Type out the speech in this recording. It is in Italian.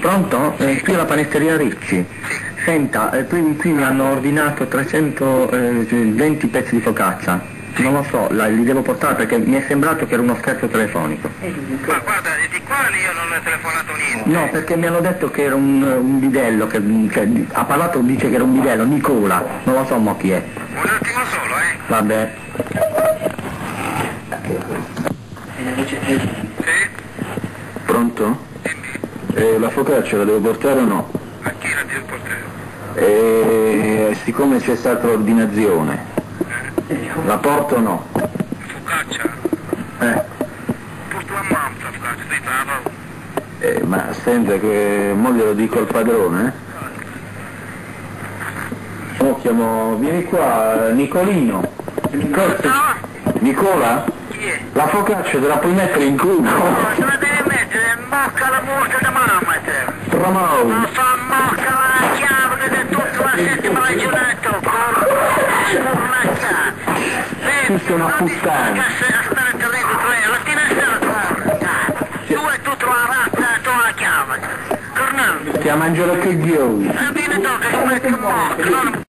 Pronto? Eh, qui alla panetteria Ricci. Senta, eh, qui, qui mi hanno ordinato 320 pezzi di focaccia. Non lo so, la- li devo portare perché mi è sembrato che era uno scherzo telefonico. Ma guarda, di qua io non ho telefonato niente. No, perché mi hanno detto che era un, un bidello, che, che ha parlato, dice che era un bidello, Nicola, non lo so mo chi è. Un attimo solo, eh. Vabbè. Sì? Pronto? Eh, la focaccia la devo portare o no? a chi la devo portare? Eh, siccome c'è stata l'ordinazione, la porto o no? Focaccia? Eh, Porto a mamma sta focaccia, sei bravo. eh, ma senta che mo glielo dico al padrone, eh? Mo chiamo, vieni qua, Nicolino. Nicola? Nicola? Chi è? La focaccia te la puoi mettere in culo? No, se la devi mettere in bocca alla morte da mamma Tramau! Ma fa bocca la chiave che è tutta la settimana giornata. Cornaccia. Tu sei una puttana. Aspetta lì, tu tre, alla finestra corna. Tu e tu la tu la chiave. Cornello. Ti ha mangiato che ghioni. E vieni tu metti bocca, non